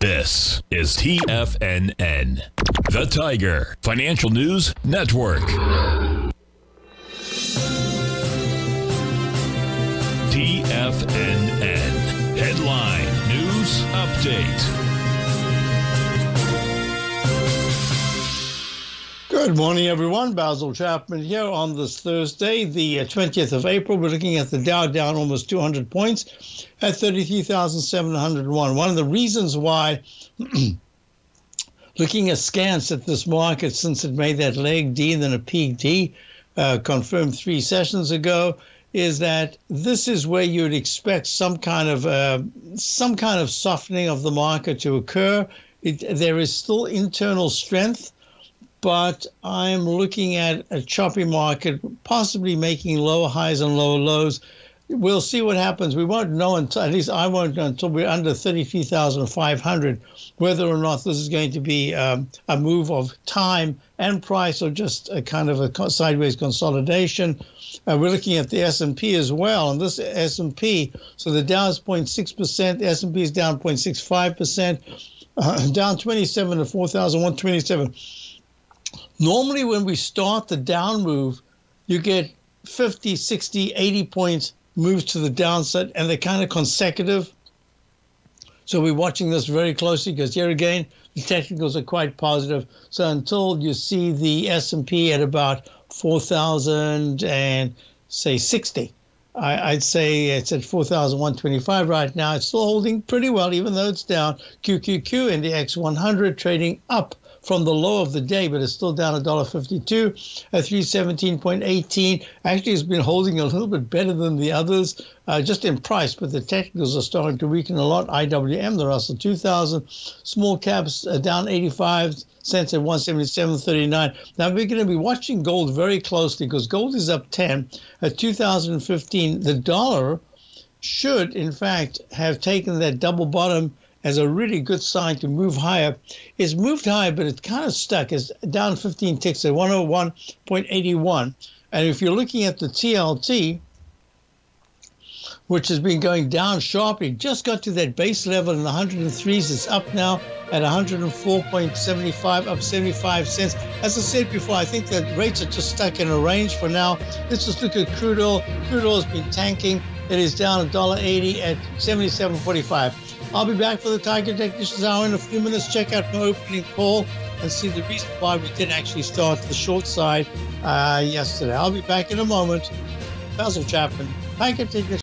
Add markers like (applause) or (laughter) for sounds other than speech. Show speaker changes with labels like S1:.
S1: This is TFNN, the Tiger Financial News Network. TFNN Headline News Update.
S2: Good morning, everyone. Basil Chapman here on this Thursday, the 20th uh, of April. We're looking at the Dow down almost 200 points at 33,701. One of the reasons why, (clears throat) looking askance at this market since it made that leg D and then a peak D, uh, confirmed three sessions ago, is that this is where you'd expect some kind of uh, some kind of softening of the market to occur. It, there is still internal strength but I'm looking at a choppy market, possibly making lower highs and lower lows. We'll see what happens. We won't know until, at least I won't know until we're under 33,500, whether or not this is going to be um, a move of time and price or just a kind of a sideways consolidation. Uh, we're looking at the S&P as well, and this S&P, so the Dow is 0.6%, S&P is down 0.65%, uh, (laughs) down 27 to 4,127. Normally, when we start the down move, you get 50, 60, 80 points moves to the downside, and they're kind of consecutive. So we're watching this very closely because here again, the technicals are quite positive. So until you see the S&P at about 4,000 and say 60, I, would say it's at 4,125 right now. It's still holding pretty well, even though it's down. QQQ and the X100 trading up from the low of the day, but it's still down $1.52 at 317.18. Actually, it's been holding a little bit better than the others, uh, just in price, but the technicals are starting to weaken a lot. IWM, the Russell 2000, small caps uh, down 85 cents at 177.39. Now, we're going to be watching gold very closely because gold is up 10 at 2015. The dollar should, in fact, have taken that double bottom as a really good sign to move higher. It's moved higher, but it's kind of stuck. It's down 15 ticks at 101.81. And if you're looking at the TLT, which has been going down sharply, just got to that base level in the 103s. It's up now at 104.75, up 75 cents. As I said before, I think that rates are just stuck in a range for now. Let's just look at crude oil. Crude oil has been tanking. It is down $1.80 at 77.45. I'll be back for the Tiger Technicians Hour in a few minutes. Check out my opening call and see the reason why we did actually start the short side uh, yesterday. I'll be back in a moment. Basil Chapman, Tiger Technicians.